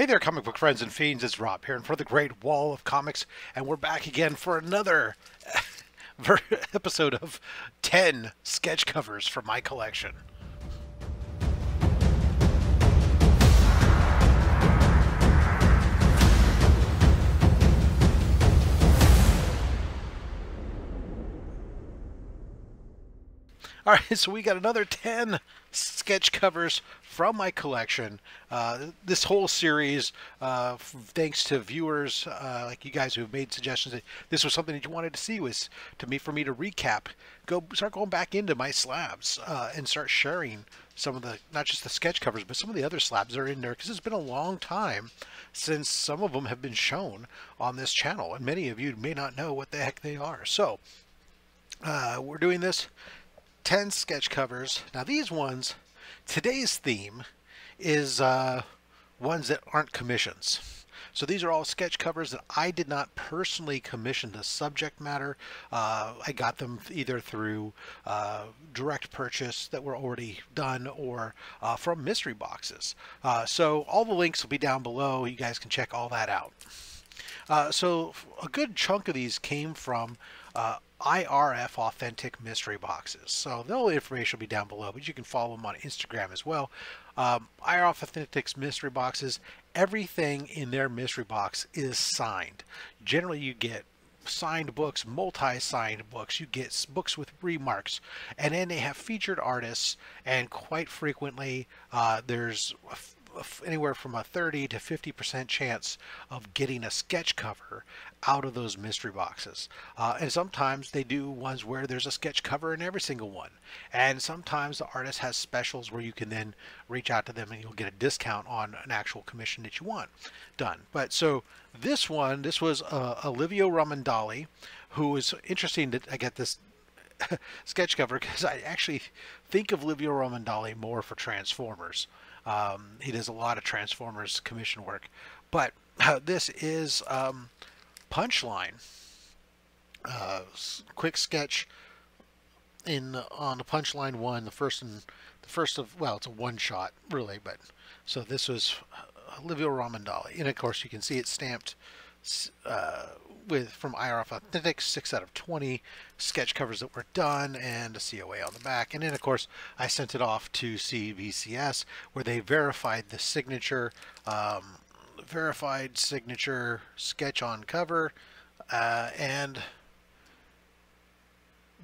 Hey there, comic book friends and fiends. It's Rob here front of the Great Wall of Comics, and we're back again for another episode of 10 sketch covers from my collection. All right, so we got another 10 sketch covers from my collection. Uh, this whole series, uh, thanks to viewers uh, like you guys who have made suggestions that this was something that you wanted to see, was to me for me to recap, go start going back into my slabs uh, and start sharing some of the not just the sketch covers, but some of the other slabs that are in there because it's been a long time since some of them have been shown on this channel, and many of you may not know what the heck they are. So. Uh, we're doing this 10 sketch covers. Now these ones, today's theme is uh, ones that aren't commissions. So these are all sketch covers that I did not personally commission the subject matter. Uh, I got them either through uh, direct purchase that were already done or uh, from mystery boxes. Uh, so all the links will be down below. You guys can check all that out. Uh, so a good chunk of these came from uh, IRF Authentic Mystery Boxes. So the information will be down below, but you can follow them on Instagram as well. Um, IRF Authentic's Mystery Boxes, everything in their mystery box is signed. Generally, you get signed books, multi-signed books. You get books with remarks, and then they have featured artists, and quite frequently uh, there's anywhere from a 30 to 50% chance of getting a sketch cover out of those mystery boxes. Uh, and sometimes they do ones where there's a sketch cover in every single one. And sometimes the artist has specials where you can then reach out to them and you'll get a discount on an actual commission that you want done. But so this one, this was uh, Livio Ramondelli, who was interesting that I get this sketch cover because I actually think of Livio Ramondelli more for Transformers. Um, he does a lot of Transformers commission work, but uh, this is um, Punchline. Uh, quick sketch in on the Punchline one, the first and the first of well, it's a one shot really, but so this was uh, Livio Ramondelli, and of course you can see it stamped uh, with from IRF Authentic, 6 out of 20 sketch covers that were done and a COA on the back. And then, of course, I sent it off to CBCS where they verified the signature, um, verified signature sketch on cover, uh, and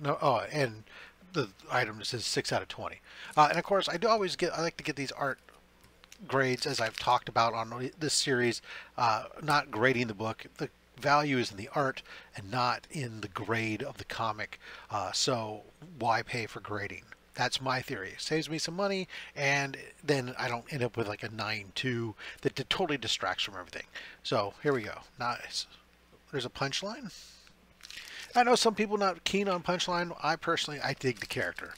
no, oh, and the item says 6 out of 20. Uh, and of course, I do always get, I like to get these art grades as I've talked about on this series, uh, not grading the book. The value is in the art and not in the grade of the comic. Uh, so why pay for grading? That's my theory. It saves me some money, and then I don't end up with like a 9-2 that totally distracts from everything. So here we go. Nice. There's a punchline. I know some people not keen on punchline. I personally, I dig the character.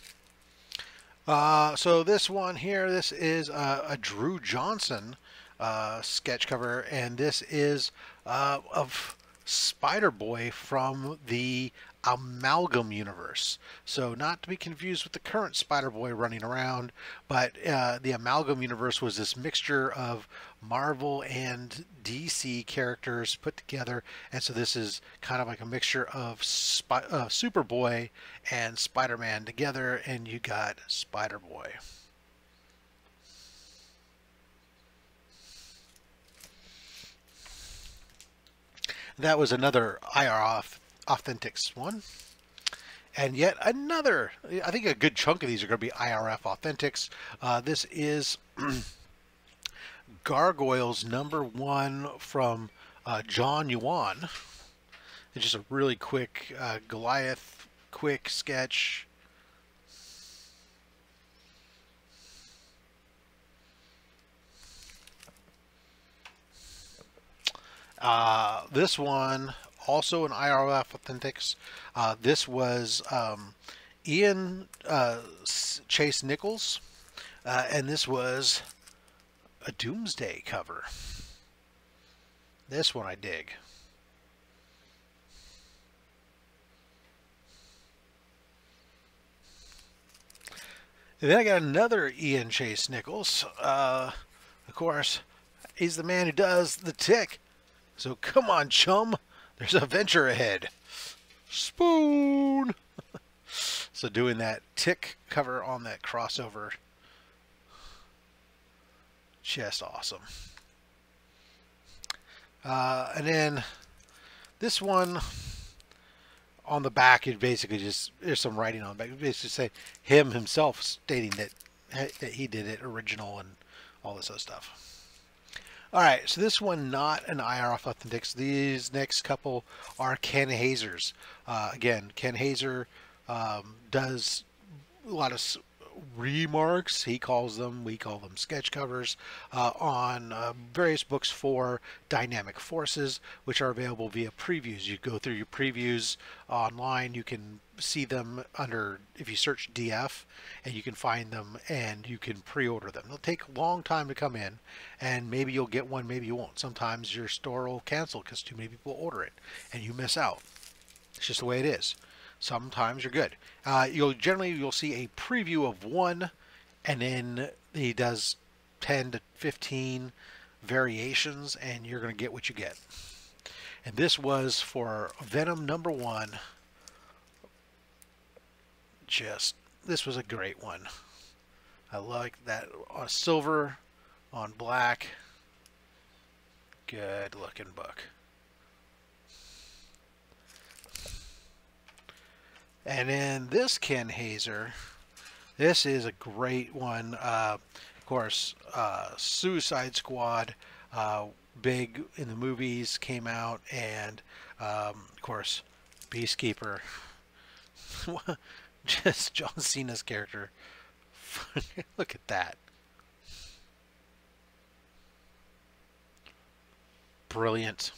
Uh, so this one here, this is uh, a Drew Johnson uh, sketch cover, and this is uh, of Spider Boy from the Amalgam universe. So not to be confused with the current Spider Boy running around, but uh, the Amalgam universe was this mixture of Marvel and DC characters put together, and so this is kind of like a mixture of Spy- uh, Superboy and Spider-Man together, and you got Spider Boy. That was another IR Authentics one. And yet another, I think a good chunk of these are going to be IRF Authentics. Uh, this is Gargoyles number one from uh, John Yuan. It's just a really quick uh, Goliath quick sketch. Uh, this one, also an IRF Authentics. Uh, this was um, Ian uh, Chase Nichols, uh, and this was a Doomsday cover. This one I dig. And then I got another Ian Chase Nichols. Uh, of course, he's the man who does the tick. So come on, chum. There's a venture ahead. Spoon. so doing that tick cover on that crossover. Just awesome. Uh, and then this one on the back it basically just there's some writing on the back. It Basically say him himself stating that that he did it original and all this other stuff. All right, so this one not an IRF Authentics. These next couple are Ken Haesers. Uh, again, Ken Haeser um, does a lot of remarks, he calls them, we call them sketch covers, uh, on uh, various books for dynamic forces, which are available via previews. You go through your previews online, you can see them under, if you search DF, and you can find them and you can pre-order them. They'll take a long time to come in, and maybe you'll get one, maybe you won't. Sometimes your store will cancel because too many people order it, and you miss out. It's just the way it is. Sometimes you're good. Uh, you'll generally you'll see a preview of one, and then he does 10 to 15 variations, and you're going to get what you get. And this was for Venom number one. Just this was a great one. I like that silver, on black. Good looking book. And then this Ken Haeser, this is a great one. Uh, of course, uh, Suicide Squad, uh, big in the movies, came out, and um, of course, Peacemaker. Just John Cena's character. Look at that. Brilliant.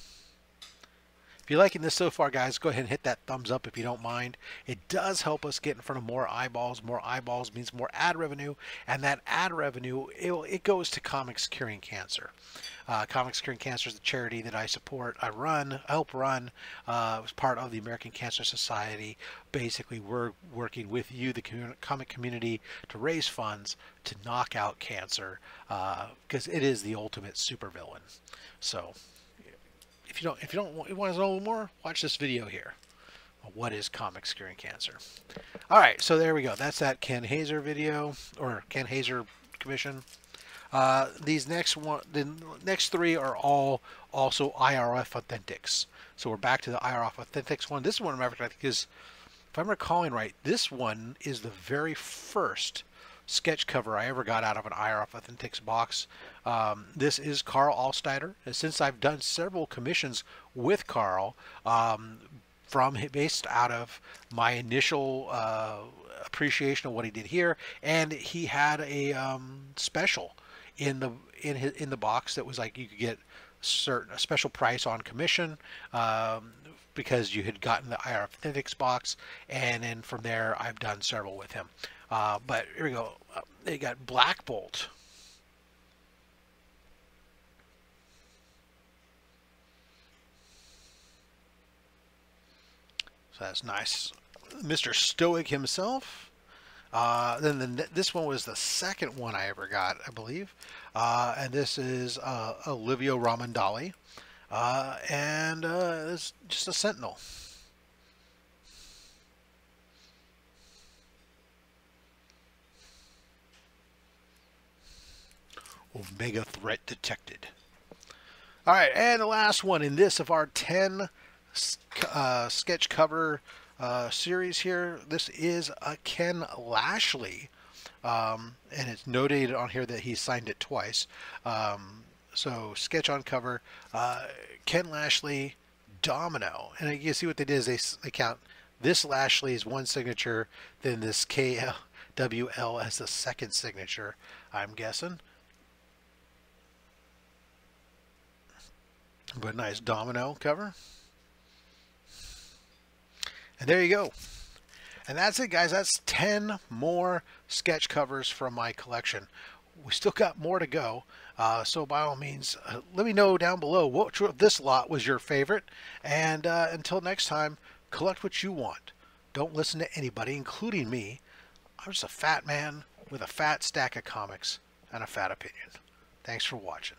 If you're liking this so far, guys, go ahead and hit that thumbs up if you don't mind. It does help us get in front of more eyeballs. More eyeballs means more ad revenue, and that ad revenue, it, it goes to Comics Curing Cancer. Uh, Comics Curing Cancer is the charity that I support, I run, I help run, uh, as part of the American Cancer Society. Basically, we're working with you, the comic community, to raise funds to knock out cancer, because uh, it is the ultimate supervillain. So if you don't if you don't want, want to know more, watch this video here. What is comics curing cancer? All right, so there we go. That's that Ken Haeser video or Ken Haeser commission. Uh, these next one, the next three are all also IRF authentics. So we're back to the IRF authentics one. This one, I think, is, if I'm recalling right, this one is the very first sketch cover I ever got out of an IRF Authentics box. Um, this is Karl Alstaetter. And since I've done several commissions with Karl, um, from based out of my initial uh, appreciation of what he did here, and he had a um, special in the in his, in the box that was like you could get certain a special price on commission um, because you had gotten the IRF Authentics box, and then from there I've done several with him. Uh, but here we go. Uh, they got Black Bolt. So that's nice. Mr. Stoic himself. Uh, then the, this one was the second one I ever got, I believe. Uh, and this is uh, Livio Ramondelli. Uh, and uh, it's just a Sentinel. Omega threat detected. All right, and the last one in this of our 10 uh, sketch cover uh, series here. This is a Ken Lashley. Um, and it's notated on here that he signed it twice. Um, so sketch on cover, uh, Ken Lashley, Domino. And you see what they did is they, they count this Lashley is one signature, then this KWL as the second signature, I'm guessing. But nice domino cover. And there you go. And that's it, guys. That's 10 more sketch covers from my collection. We still got more to go. Uh, so by all means, uh, let me know down below which of this lot was your favorite. And uh, until next time, collect what you want. Don't listen to anybody, including me. I'm just a fat man with a fat stack of comics and a fat opinion. Thanks for watching.